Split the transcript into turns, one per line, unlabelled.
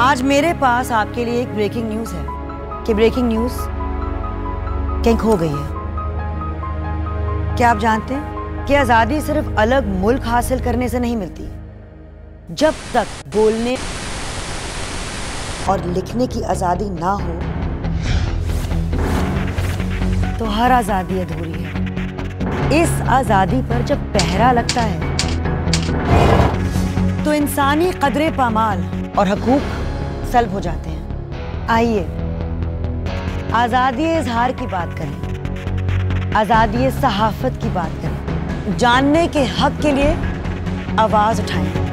आज मेरे पास आपके लिए एक ब्रेकिंग न्यूज़ है कि ब्रेकिंग न्यूज़ कहीं खो गई है। क्या आप जानते हैं कि आज़ादी सिर्फ़ अलग मुल्क हासिल करने से नहीं मिलती? जब तक बोलने और लिखने की आज़ादी ना हो तो हर आज़ादी अधूरी है। इस आज़ादी पर जब पहरा लगता है तो इंसानी कदरे पामाल और हकूक सल्ब हो जाते हैं। आइए, आज़ादी इजहार की बात करें, आज़ादी सहाफत की बात करें, जानने के हक के लिए आवाज़ उठाएँ।